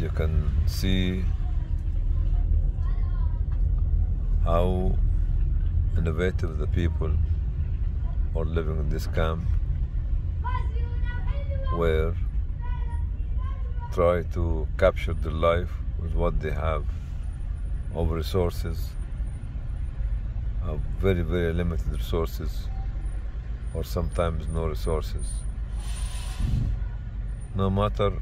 you can see how innovative the people are living in this camp where try to capture their life with what they have of resources of very very limited resources or sometimes no resources. No matter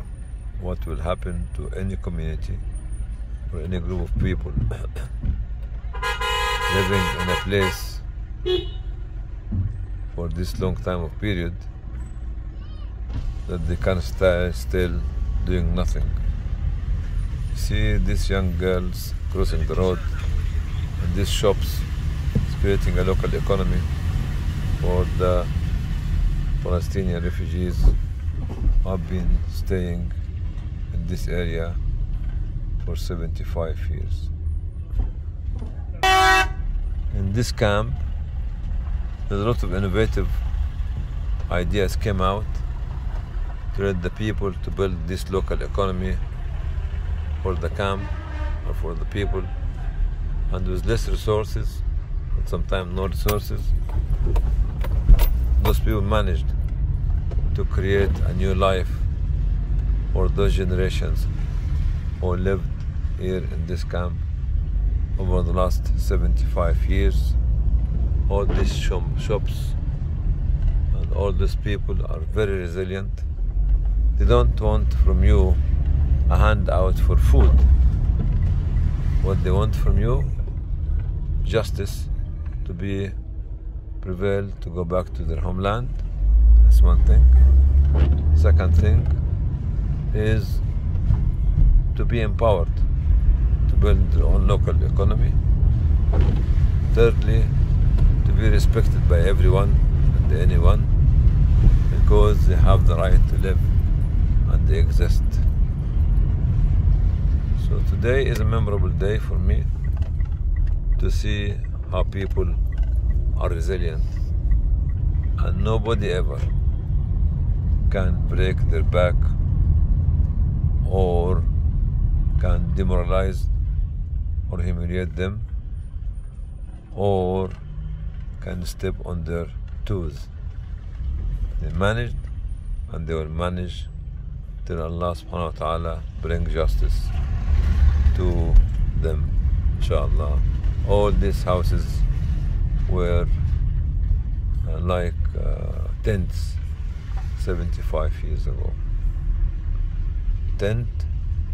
what will happen to any community or any group of people living in a place for this long time of period that they can't stay still doing nothing. See these young girls crossing the road and these shops creating a local economy for the Palestinian refugees who have been staying in this area for 75 years. In this camp, there's a lot of innovative ideas came out to let the people to build this local economy for the camp or for the people and with less resources and sometimes no resources those people managed to create a new life for those generations who lived here in this camp over the last 75 years. All these shops and all these people are very resilient. They don't want from you a handout for food. What they want from you, justice to be prevailed to go back to their homeland. That's one thing. Second thing is to be empowered to build their own local economy. Thirdly, to be respected by everyone and anyone because they have the right to live and they exist. So today is a memorable day for me to see how people are resilient and nobody ever can break their back or can demoralize or humiliate them or can step on their toes. They managed and they will manage till Allah subhanahu wa ta'ala bring justice to them, inshallah. All these houses were uh, like uh, tents 75 years ago. Tent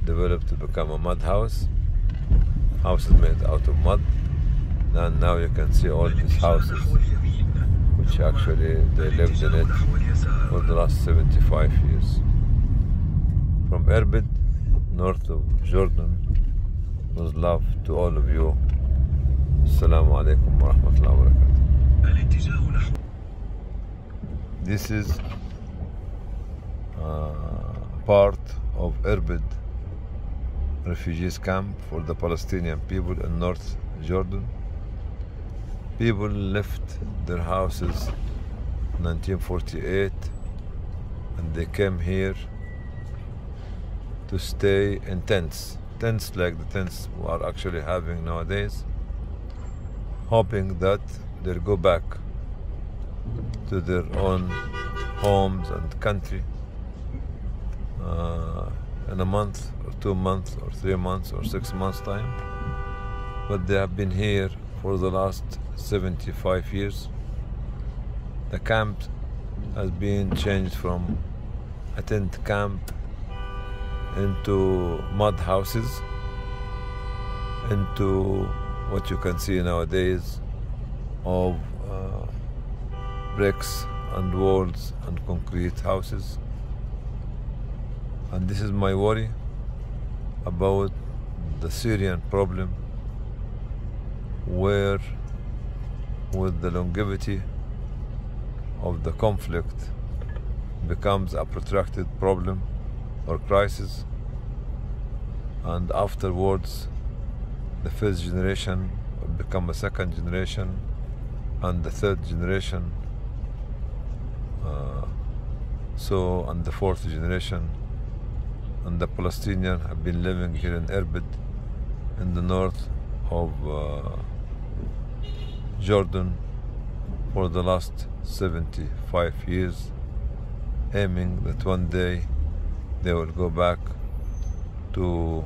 developed to become a mud house. Houses made out of mud. And now you can see all these houses, which actually they lived in it for the last 75 years. From Irbid, north of Jordan, with love to all of you. Assalamu alaikum wa rahmatullahi wa barakatuh. This is uh, part of Irbid refugees camp for the Palestinian people in North Jordan. People left their houses in 1948 and they came here to stay in tents. Tents like the tents we are actually having nowadays, hoping that they'll go back to their own homes and country uh, in a month or two months or three months or six months time. But they have been here for the last 75 years. The camp has been changed from a tent camp into mud houses into what you can see nowadays of uh, bricks and walls and concrete houses and this is my worry about the Syrian problem. Where with the longevity of the conflict becomes a protracted problem or crisis? And afterwards the first generation become a second generation and the third generation uh, so and the fourth generation and the Palestinians have been living here in Irbid in the north of uh, Jordan for the last 75 years, aiming that one day they will go back to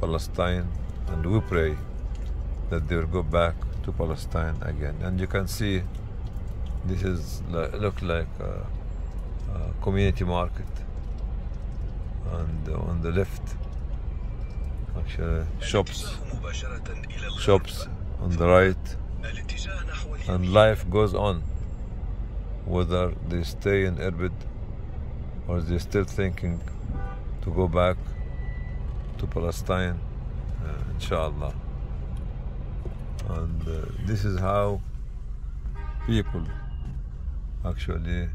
Palestine, and we pray that they will go back to Palestine again. And you can see this is look like a, a community market, and on the left. Actually shops shops on the right. And life goes on. Whether they stay in Irbid or they're still thinking to go back to Palestine uh, inshallah. And uh, this is how people actually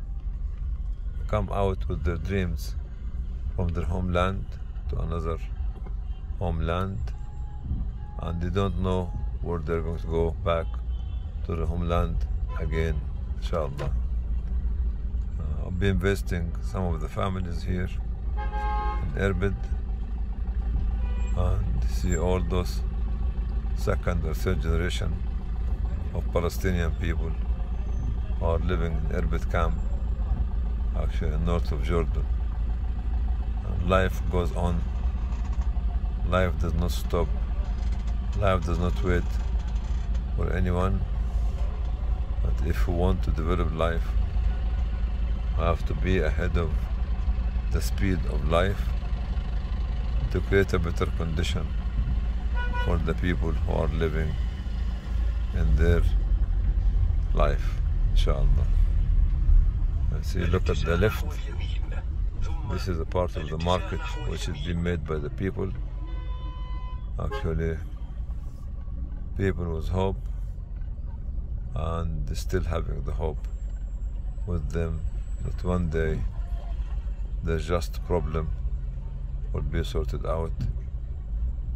come out with their dreams from their homeland to another homeland and they don't know where they're going to go back to the homeland again, inshallah. Uh, I'll be visiting some of the families here in Irbid and see all those second or third generation of Palestinian people are living in Irbid camp, actually north of Jordan life goes on. Life does not stop. Life does not wait for anyone. But if we want to develop life, we have to be ahead of the speed of life to create a better condition for the people who are living in their life, inshallah. See, look at the left. This is a part of the market which is being made by the people. Actually, people with hope and still having the hope with them that one day the just problem will be sorted out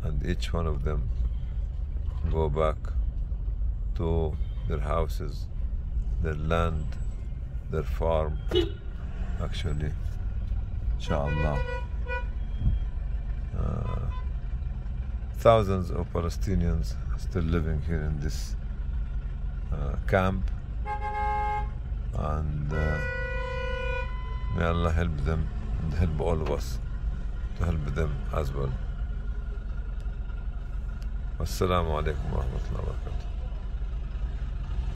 and each one of them go back to their houses, their land, their farm, actually inshallah. Uh, thousands of Palestinians still living here in this uh, camp, and uh, may Allah help them and help all of us to help them as well. Wassalamu alaikum wa rahmatullahi wa barakatuh.